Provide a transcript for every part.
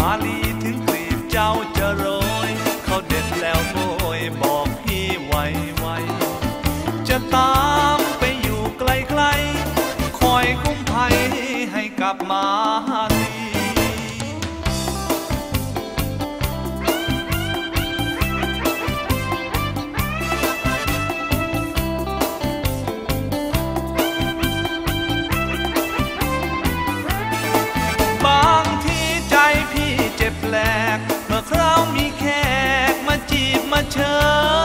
มาลีถึงกรีบเจ้าจะโรยเขาเด็ดแล้วโอยบอกพี่ไวไวจะตามไปอยู่ไกลๆคอยคุ้มภัยให้กลับมา ลกเมื่อคราวมีแขกมาจีบมาเชิญ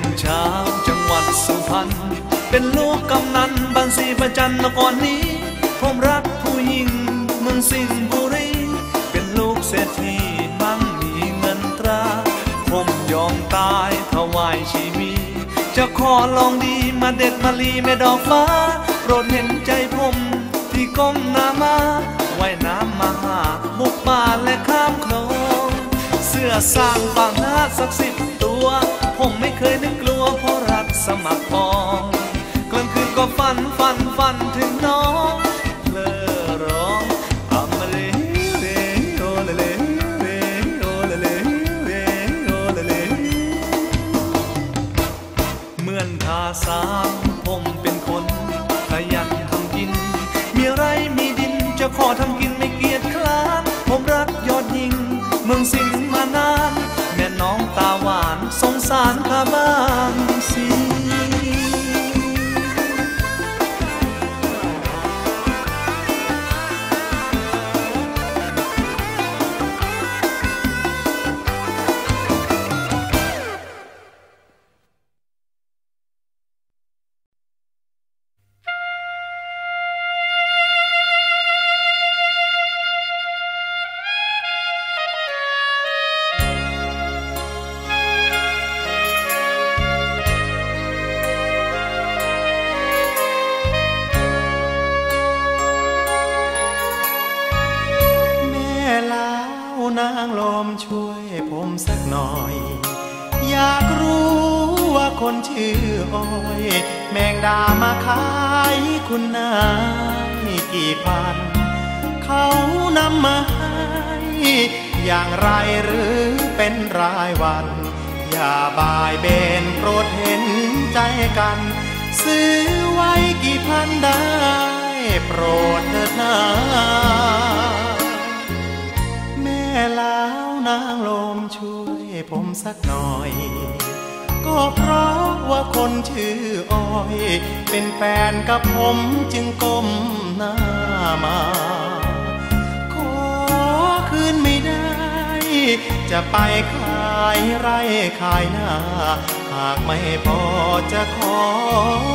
เป็นชาวจังหวัดสุพรรณ เป็นลูกกำนันบันสีประจันนก่อนนี้ ผมรักผู้หญิงเมืองสิงห์บุรี เป็นลูกเศรษฐีมั่งมีเงินตรา ผมยอมตายถวายชีวิตจะขอลองดีมาเด็ดมาลีแม่ดอกฟ้า โปรดเห็นใจผมที่ก้มหน้ามาไหวยน้ำมาหาบุกป่าและข้ามคลอง เสื้อสร้างบางนาสักสิบตัว เคยนึกกลัวเพราะรักสมัครปอง กลางคืนก็ฝันฝันฝัน ช่วยผมสักหน่อย อยากรู้ว่าคนชื่ออ้อย แมงดามาขายคุณนายกี่พัน เขานำมาให้อย่างไรหรือเป็นรายวัน อย่าบายเบนโปรดเห็นใจกัน ซื้อไว้กี่พันได้ โปรดเถิดนา นางลมช่วยผมสักหน่อย ก็เพราะว่าคนชื่ออ้อย เป็นแฟนกับผมจึงก้มหน้ามา ขอคืนไม่ได้ จะไปขายไร่ขายนาหากไม่พอจะขอ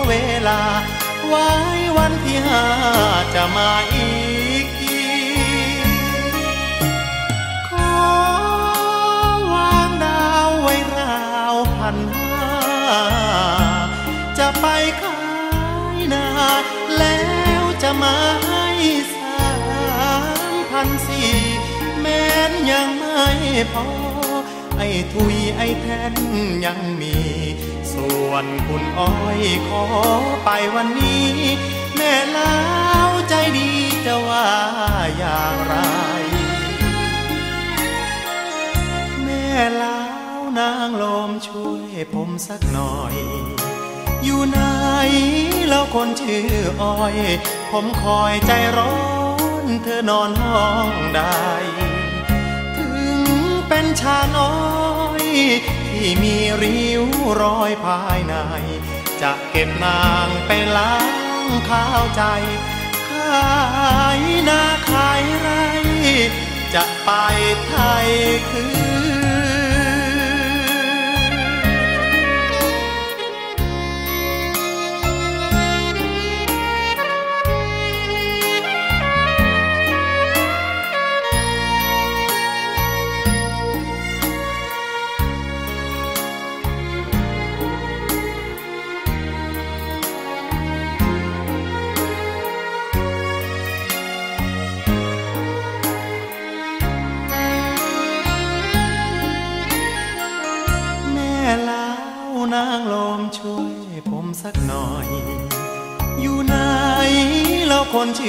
เวลา ไว้วันที่ห้าจะมาอีก แล้วจะมาให้สามพันสี่แม้นยังไม่พอ ไอ้ทุยไอ้แทนยังมี ส่วนคุณอ้อยขอไปวันนี้ แม่เล้าวใจดีจะว่าอย่างไร แม่เล้าวนางลมช่วยผมสักหน่อย อยู่ไหนแล้วคนชื่ออ้อย ผมคอยใจร้อนเธอนอนห้องได้ ถึงเป็นชาน้อย ที่มีริ้วรอยภายใน จะเก็บนางไปล้างข้าวใจ ขายนาขายไร จะไปไทยคือ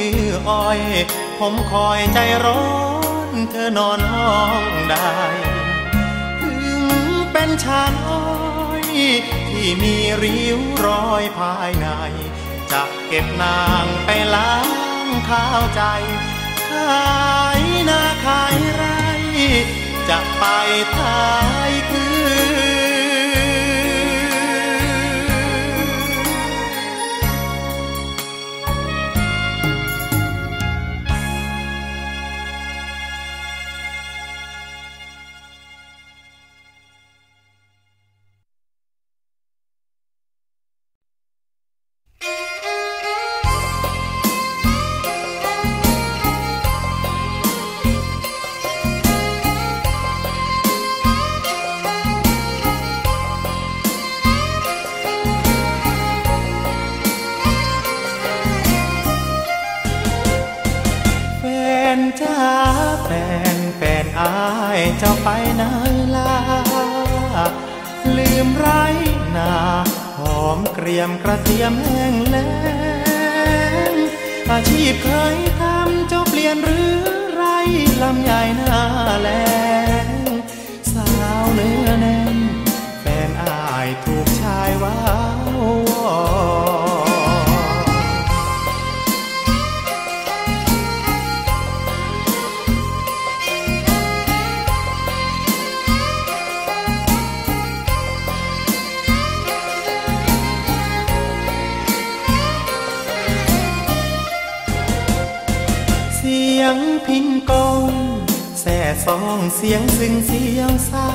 ออ้อย ผมคอยใจร้อน เธอนอนห้องได้ ถึงเป็นชาน้อย ที่มีริ้วรอยภายใน จะเก็บนางไปล้างข้าวใจ ขายนาขายไร จะไปท้ายคื ยมกระเทียมแห้งแล้งอาชีพเคยทำเจ้าเปลี่ยนหรือไรลำใหญ่ องเสียงซึ่งเสียวสา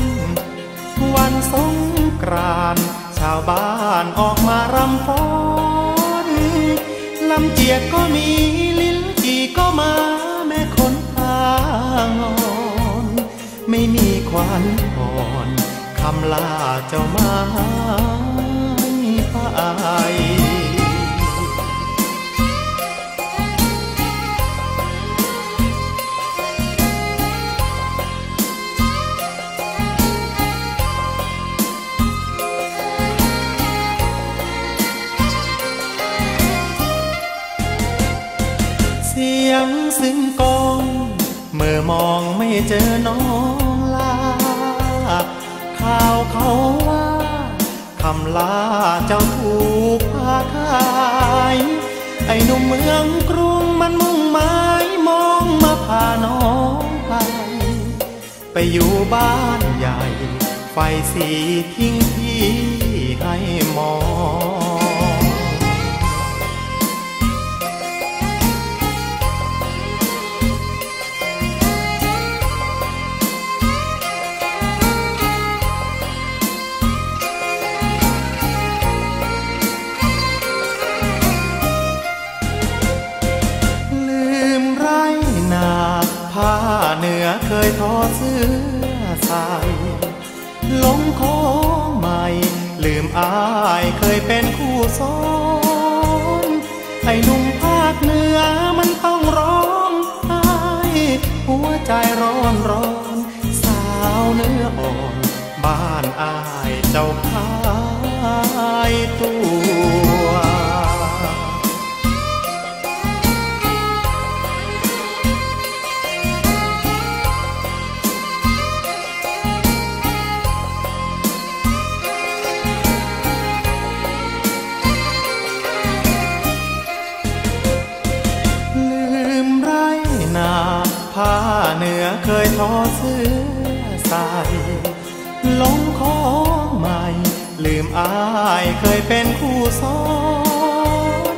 นวันสงกรานชาวบ้านออกมารำฟ้อนลำเจียกก็มีลิ้นจีก็มาแม่คนพางอนไม่มีควันอ่อนคำลาเจ้ามาไป ซึ้งกองเมื่อมองไม่เจอน้องลาข่าวเขาว่าคำลาเจ้าถูกพาขายไอ้หนุ่มเมืองกรุงมันมุ่งหมายมองมาพาน้องไป ไปอยู่บ้านใหญ่ ไฟสีทิ้งที่ให้มอง เหนือเคยทอเสื้อใส่ลงโค้งใหม่ ลืมอายเคยเป็นคู่ซ้อนไอ้หนุ่มภาคเหนือมันต้องร้องไห้หัวใจร้อนร้อน สาวเนื้ออ่อน บ้านอายเจ้าพายตัว ทอเสื้อใส่ลงของใหม่ ลืมอายเคยเป็นคู่ซ้อน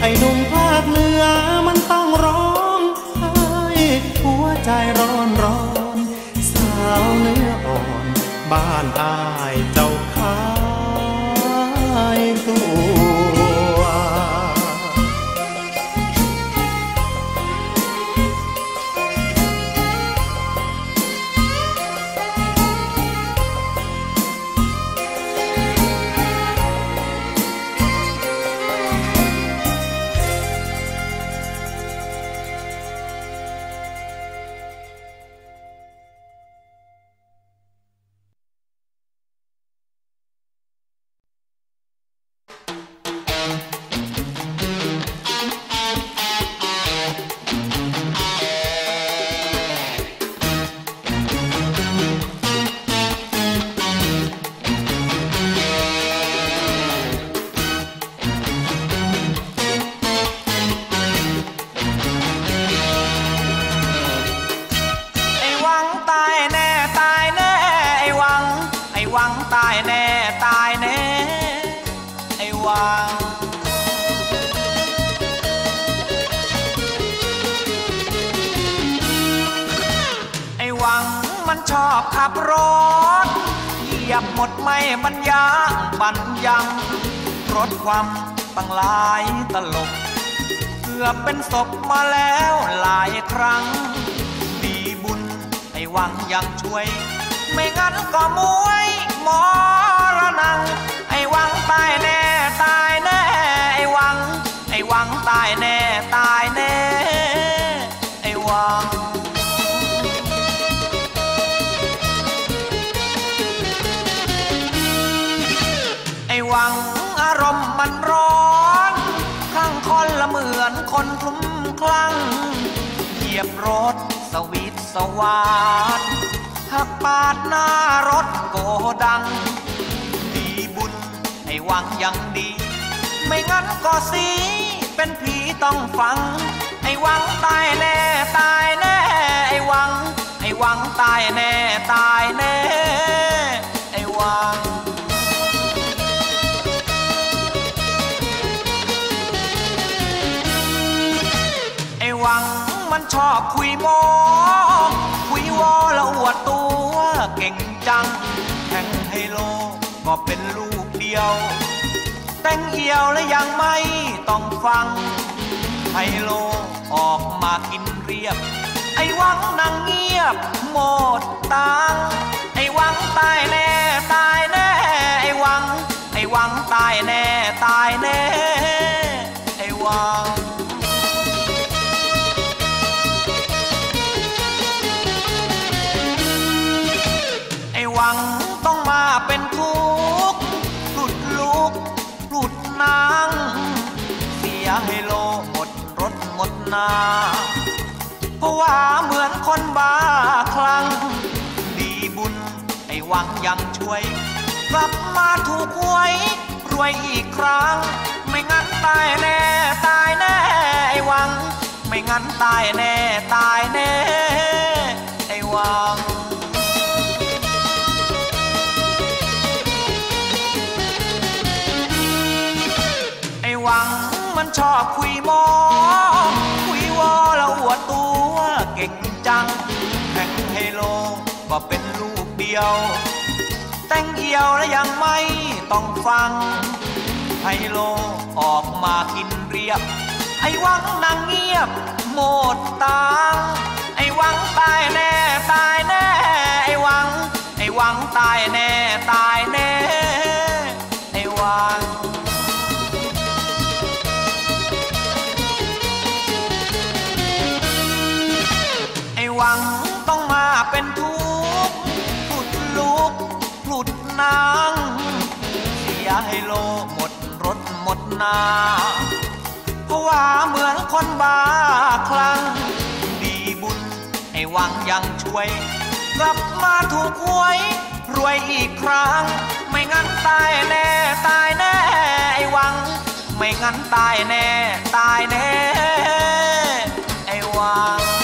ไอ้หนุ่มภาคเหนือมันต้องร้องไห้หัวใจร้อนร้อน สาวเนื้ออ่อน บ้านอายเจ้า ช่วย ไม่งั้นก็มวยหมอระนัง ไอ้วังตายแน่ตายแน่ ไอ้วัง ไอ้วังตายแน่ตายแน่ ไอ้วังไอ้วังอารมณ์มันร้อนข้างคอนละเหมือนคนคลุ้มคลั่งเหยียบรถสวิตสวาร์ หักปาดหน้ารถโกดัง ดีบุญให้หวังยังดี ไม่งั้นก็สีเป็นผีต้องฟัง ไอ้หวังตายแน่ตายแน่ ไอ้หวัง ไอ้หวังตายแน่ตายแน่ ไอ้หวังไอ้หวังมันชอบคุยโม จัง แข่งไฮโลก็เป็นลูกเดียว แต่งเอียวและยังไม่ต้องฟัง ไฮโลออกมากินเรียบ ไอ้หวังนั่งเงียบหมดตังไอ้หวังตายแน่ตายแน่ หมดนาเพราะว่าเหมือนคนบ้าคลั่ง ดีบุญไอ้หวังยังช่วย กลับมาถูกหวย รวยอีกครั้ง ไม่งั้นตายแน่ตายแน่ไอ้หวัง ไม่งั้นตายแน่ตายแน่ไอ้หวังไอ้หวังมันชอบคุยโม จัง แข่งไฮโลก็เป็นลูกเดียว แต่งเอี่ยวและยังไม่ต้องฟัง ไฮโลออกมากินเรียบ ไอ้วังนั่งเงียบหมดตังไอ้วังตายแน่ตายแน่ ไอ้วัง ไอ้วังตายแน่ตายแน่ ให้โลหมดรถหมดนาเพราะว่าเหมือนคนบ้าคลั่งดีบุญไอ้หวังยังช่วย กลับมาถูกหวย รวยอีกครั้ง ไม่งั้นตายแน่ตายแน่ไอ้หวัง ไม่งั้นตายแน่ตายแน่ไอ้หวัง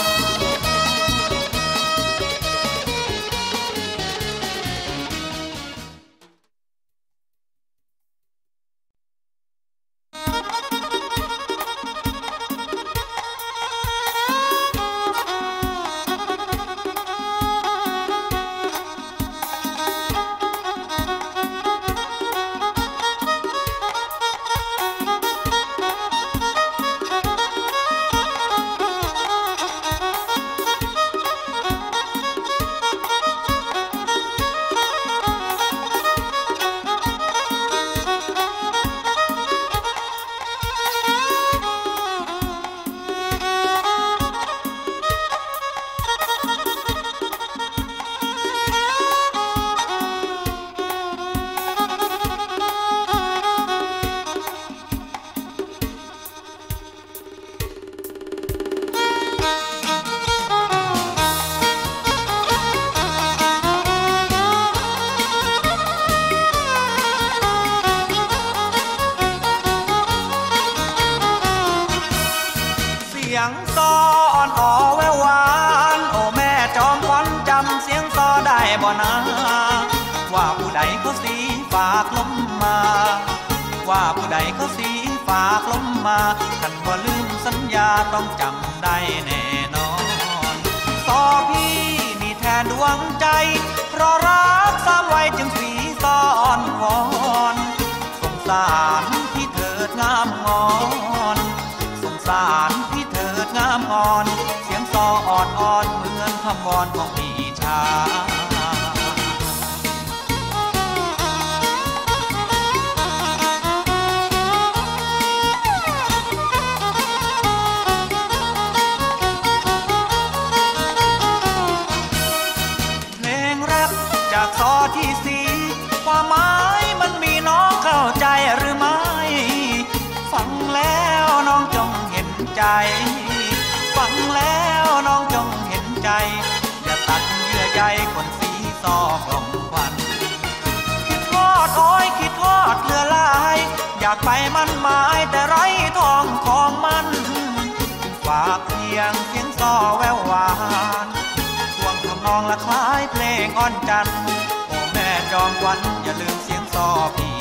อยากไปมันหมายแต่ไรทองของมันฝากเพียงเสียงซอแววหวานทวงทำนองละคล้ายเพลงอ่อนจันโอแม่จอมวันอย่าลืมเสียงซอพี่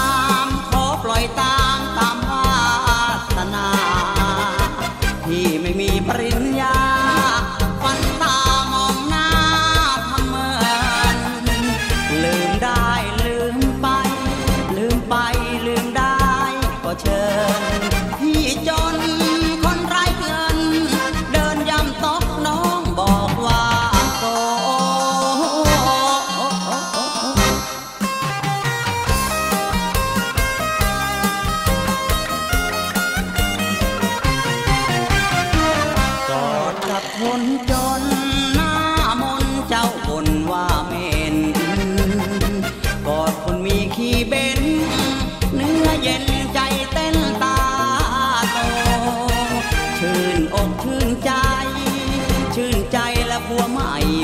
ามขอปล่อยตามตามวาสนาที่ไม่มีปริญ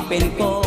papel con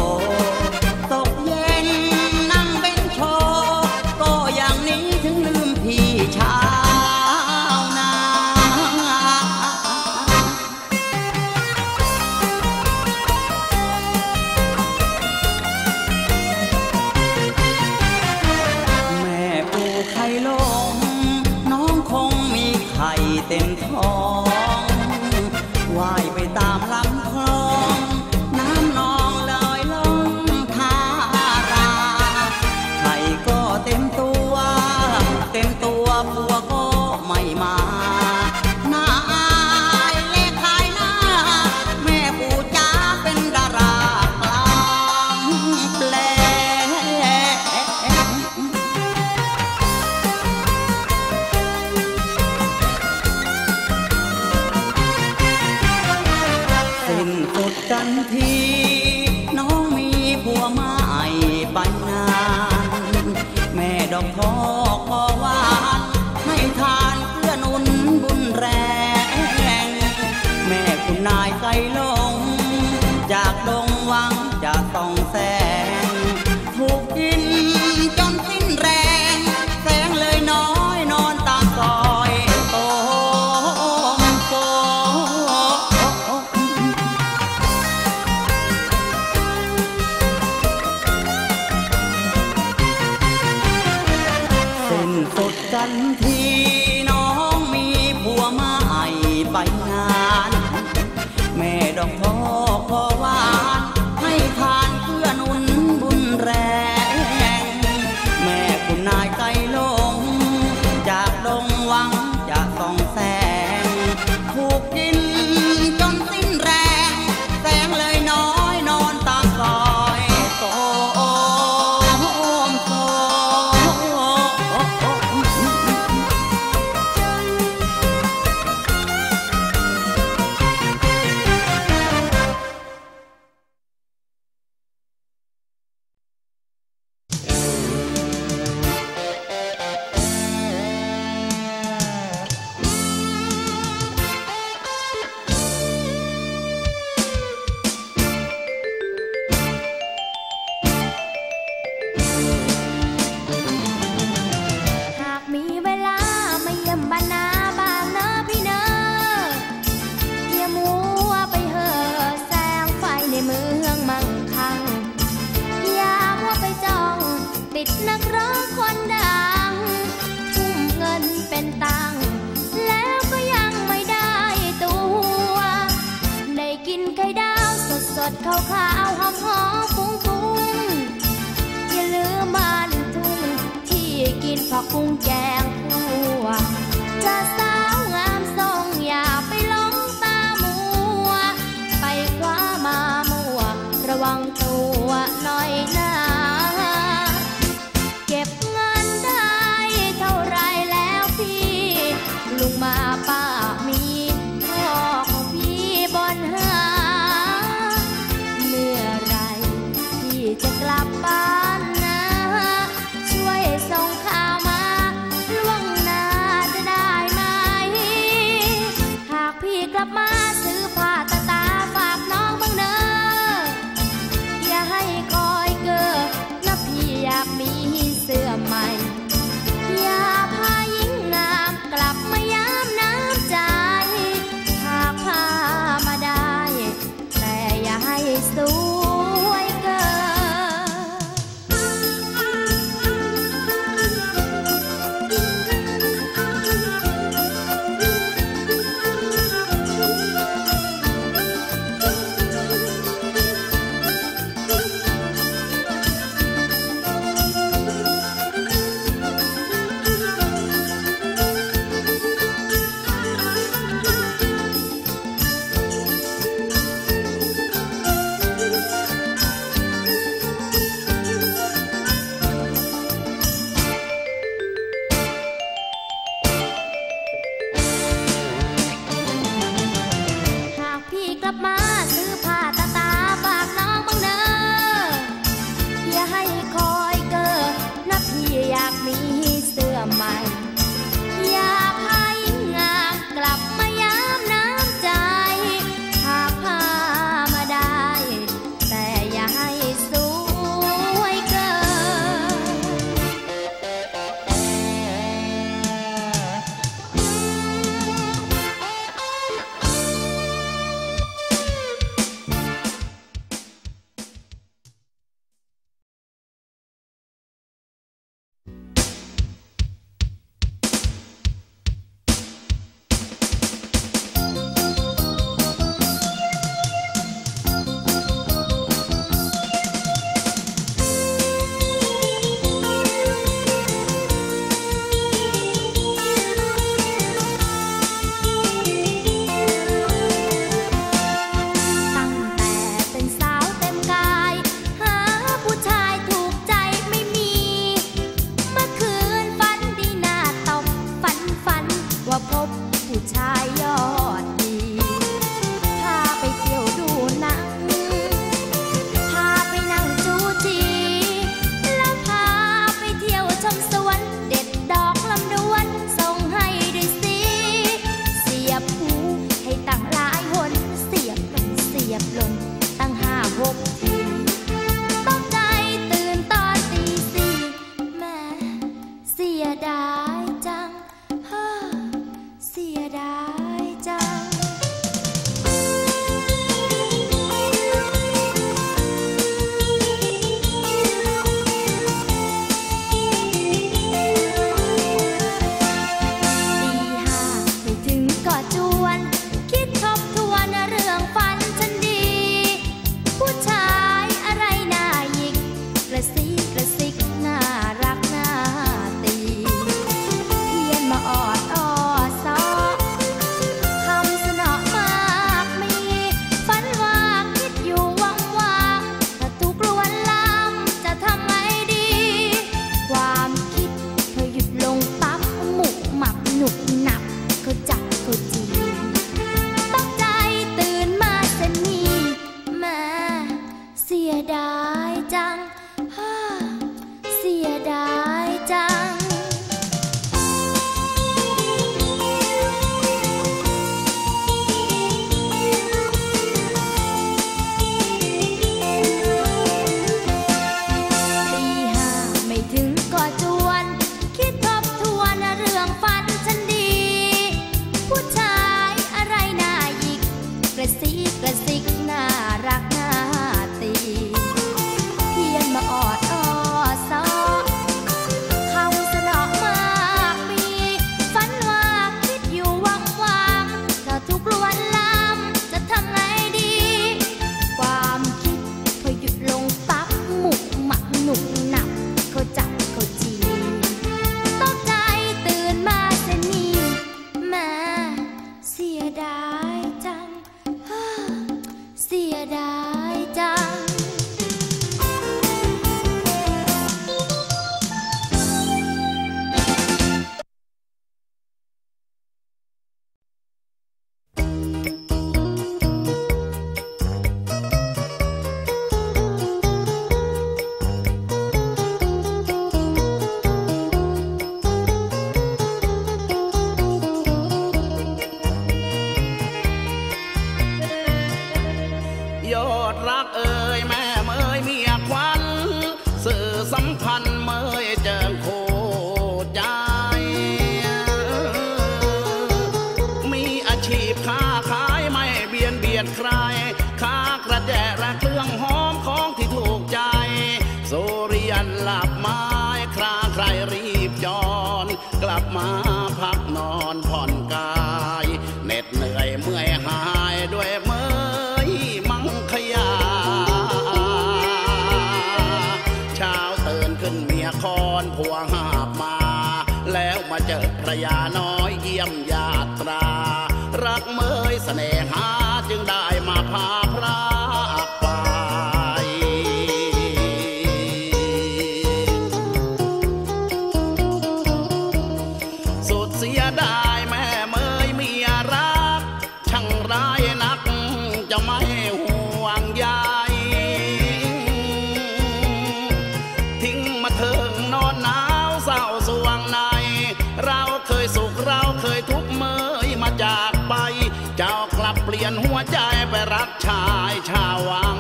อนหัวใจไปรักชายชาวัง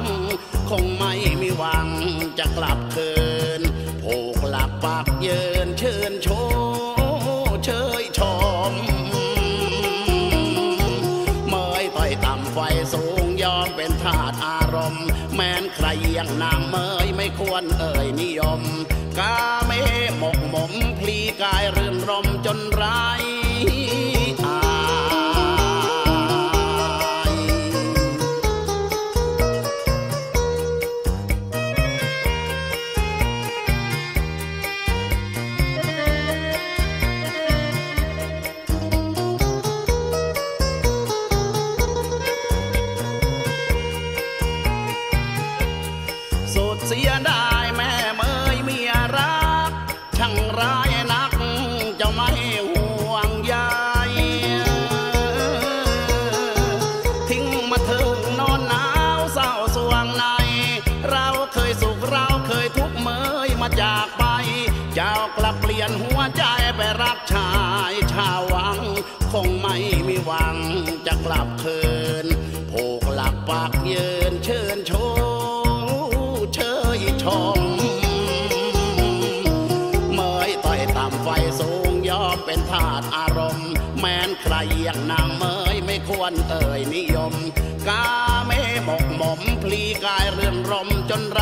คงไม่มีหวังจะกลับคืนผูกหลักปากเยินเชิญโชเชยชมเมยต่อยต่ำไฟสูงยอมเป็นทาสอารมณ์ แม้นใครยังนางเมยไม่ควรเอ่ยนิยม กาเมหมกหมมพลีกายเรื่นรมจนร้าย ชม เมยต่อยตามไฟสูงยอมเป็นทาสอารมณ์ แม้นใครอย่างนางเมยไม่ควรเอ่ยนิยม กาเมหมกหมมพลีกายเรื่องรมจนไร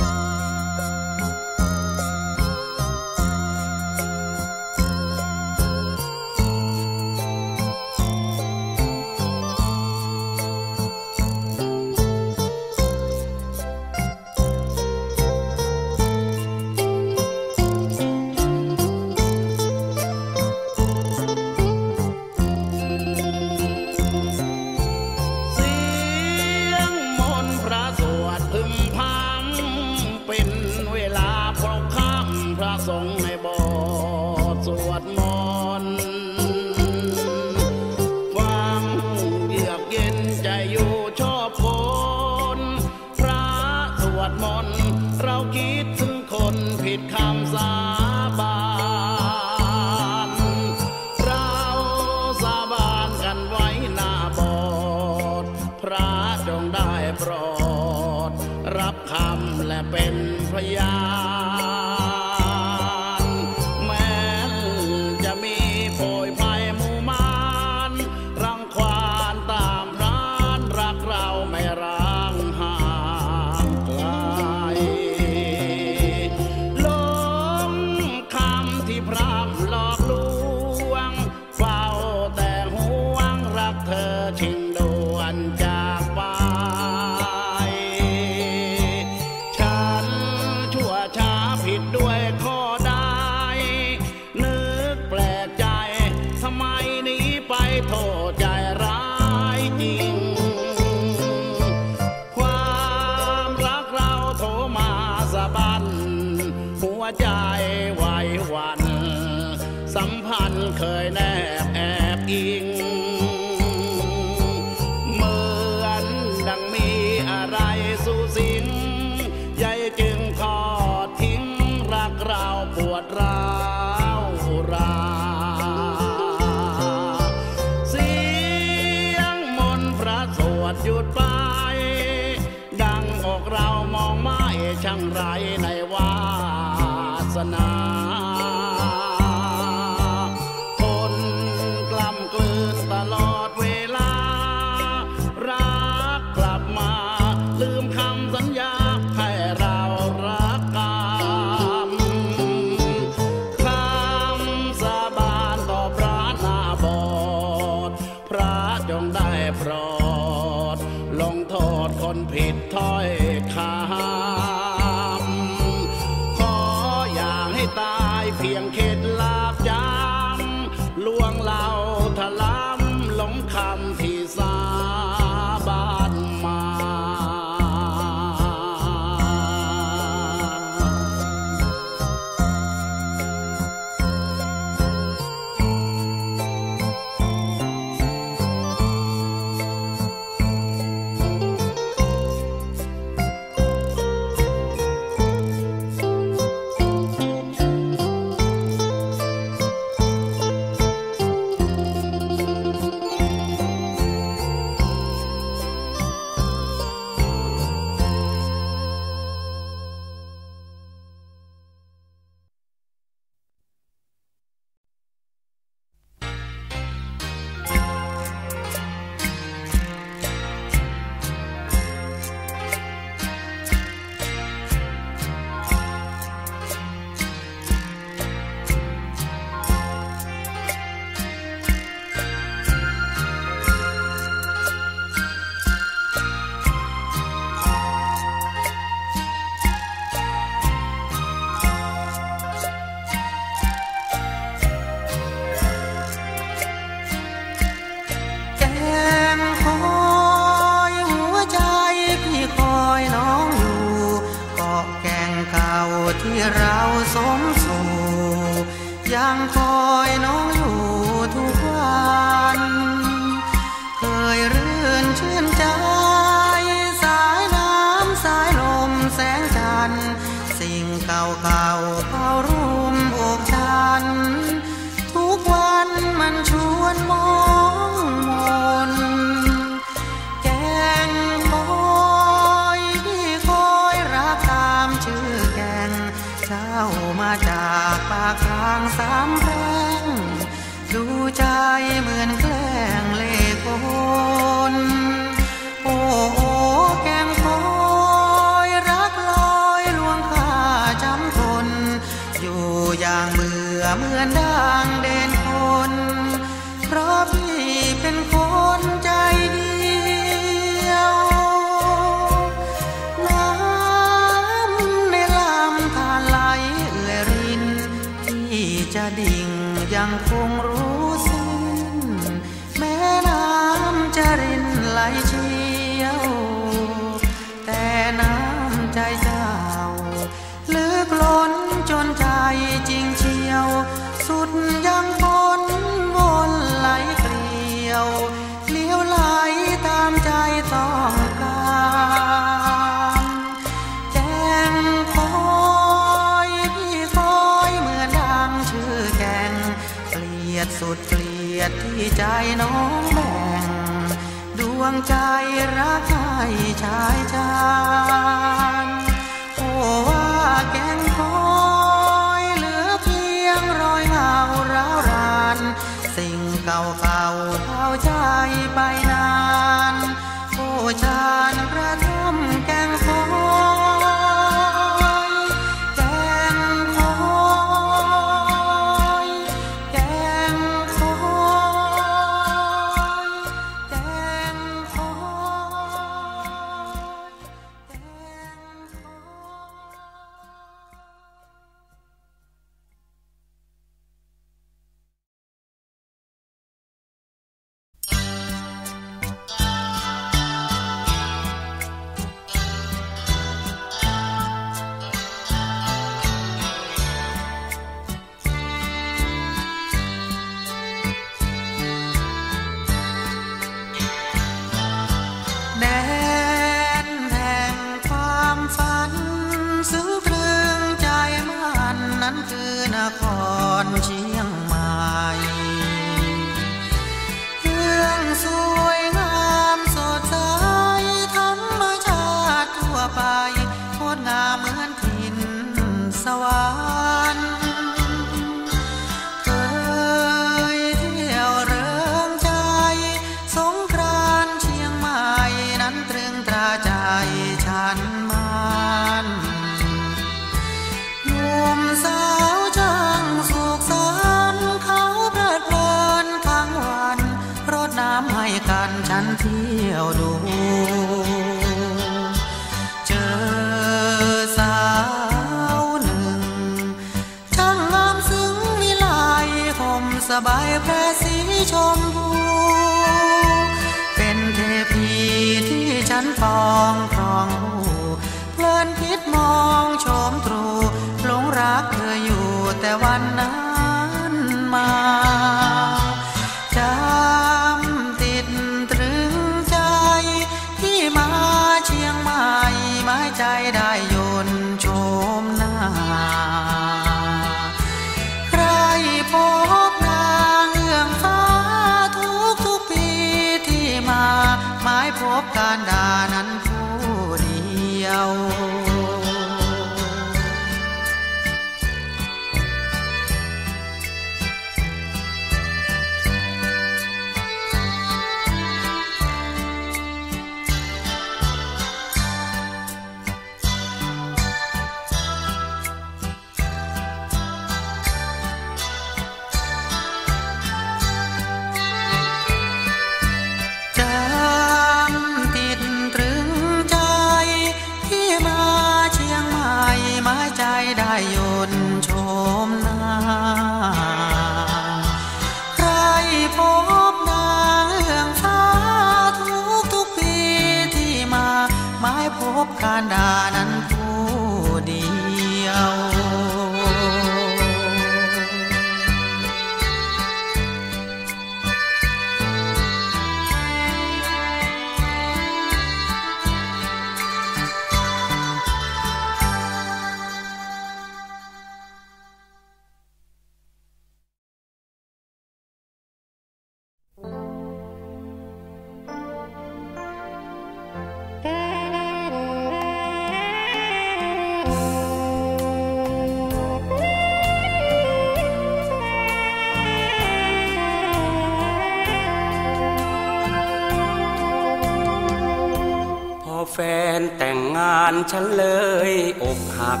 แฟนแต่งงานฉันเลยอกหัก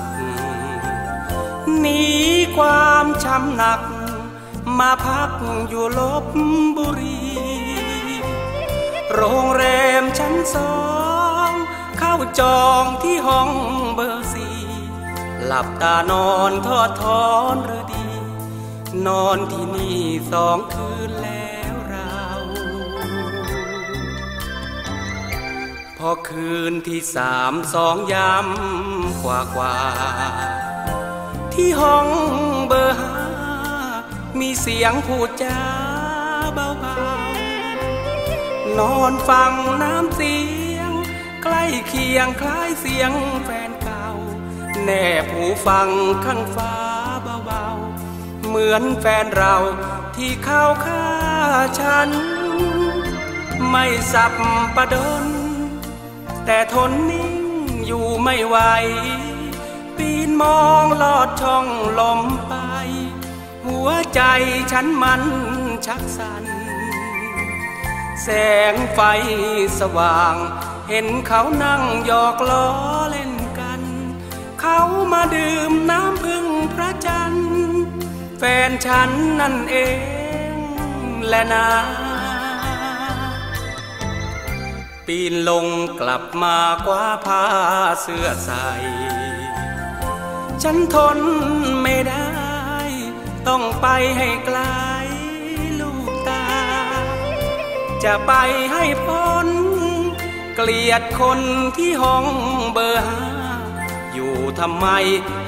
หนีความช้ำหนัก มาพักอยู่ลบบุรี โรงแรมชั้นสอง เข้าจองที่ห้องเบอร์สี่หลับตานอนทอดทอนหรือดี นอนที่นี่สองคืน อคืนที่สามสองยามกว่ากว่า ที่ห้องเบอร์ห้ามีเสียงพูดจาเบาๆ นอนฟังน้ำเสียง ใกล้เคียงคล้ายเสียงแฟนเก่า แนบหูฟังข้างฟ้าเบาๆ เหมือนแฟนเราที่เข้าฆ่าฉัน ไม่สับประดน แต่ทนนิ่งอยู่ไม่ไหว ปีนมองลอดช่องลมไป หัวใจฉันมันชักสัน่นแสงไฟสว่าง เห็นเขานั่งหยอกล้อเล่นกัน เขามาดื่มน้ำพึ่งพระจันทร์ แฟนฉันนั่นเองและนะ ปีนลงกลับมากว่าผ้าเสื้อใส่ ฉันทนไม่ได้ ต้องไปให้ไกลลูกตา จะไปให้พ้น เกลียดคนที่ห้องเบอร์ห้าอยู่ทำไม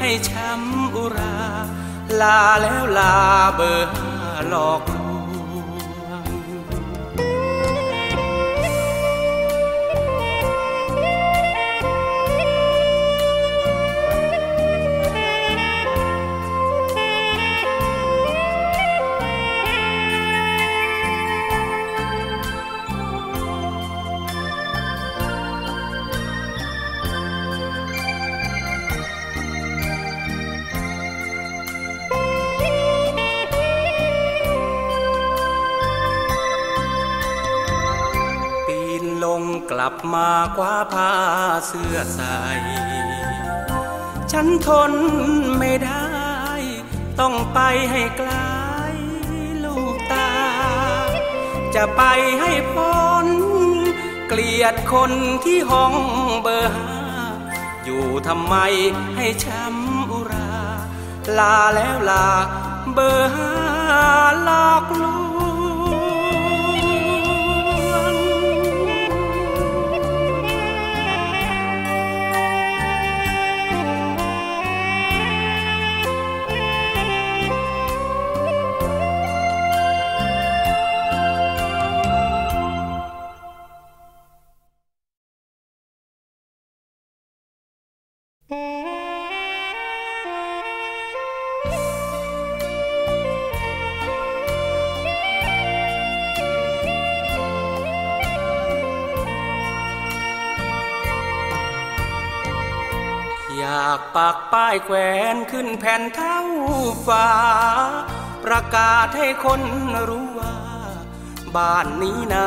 ให้ช้ำอุรา ลาแล้วลาเบอร์ห้าหลอก บมาคว้าผ้าเสื้อใส่ฉันทนไม่ได้ ต้องไปให้ไกลลูกตา จะไปให้พ้น เกลียดคนที่ห้องเบอร์ห้าอยู่ทำไมให้ช้ำอุรา ลาแล้วลาเบอร์ห้าหลอกลากปักป้ายแขวนขึ้นแผ่นเท้าฟ้า ประกาศให้คนรู้ว่า บ้านนี้นา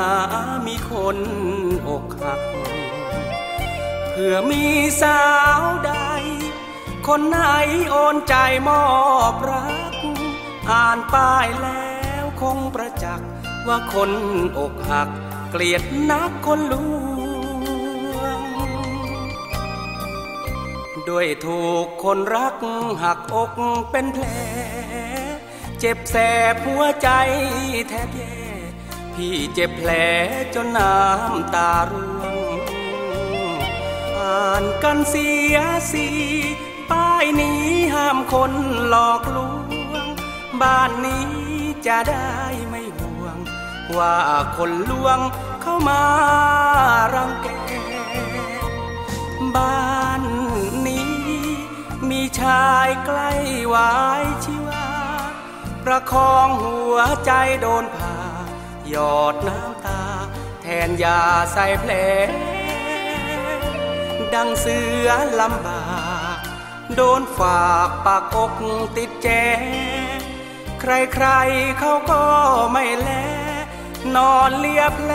มีคนอกหัก เพื่อมีสาวใด คนไหนโอนใจมอบรัก อ่านป้ายแล้วคงประจักษ์ว่าคนอกหัก เกลียดนักคนล ด้วยถูกคนรักหักอกเป็นแผล เจ็บแสบหัวใจแทบแย่ พี่เจ็บแผลจนน้ำตาร่วงอ่านกันเสียสีป้ายนี้ห้ามคนหลอกลวง บ้านนี้จะได้ไม่ห่วง ว่าคนลวงเข้ามารังแกบ้าน ชายใกล้วายชีวา ประคองหัวใจโดนผ่า หยอดน้ำตา แทนยาใส่แผล ดังเสือลำบาก โดนฝากปากอกติดแจ ใครๆเขาก็ไม่แล นอนเลียบแผล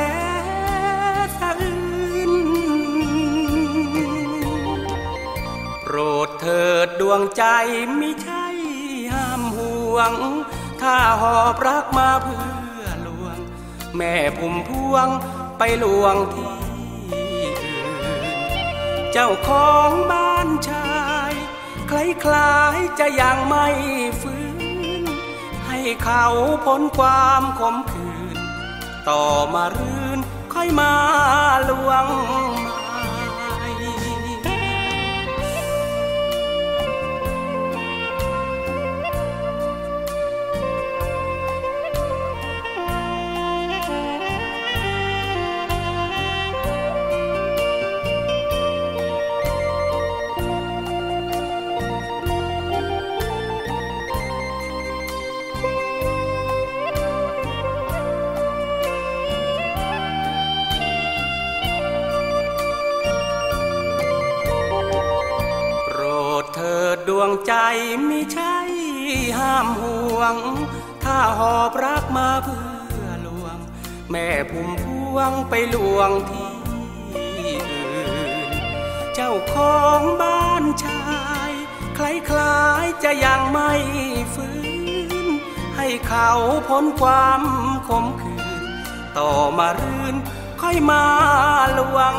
รดเถิดดวงใจไม่ใช่ห้ามห่วง ถ้าหอบรักมาเพื่อลวง แม่พุ่มพวงไปลวงที่อื่น เจ้าของบ้านชาย คล้ายๆจะยังไม่ฟื้น ให้เขาพ้นความขมขื่นต่อมารื่นค่อยมาลวง ไม่ใช่ห้ามห่วง ถ้าหอบรักมาเพื่อลวง แม่พุ่มพวงไปลวงที่อื่น เจ้าของบ้านชาย คล้ายๆจะยังไม่ฟื้น ให้เขาพ้นความขมขื่นต่อมารื่นค่อยมาลวง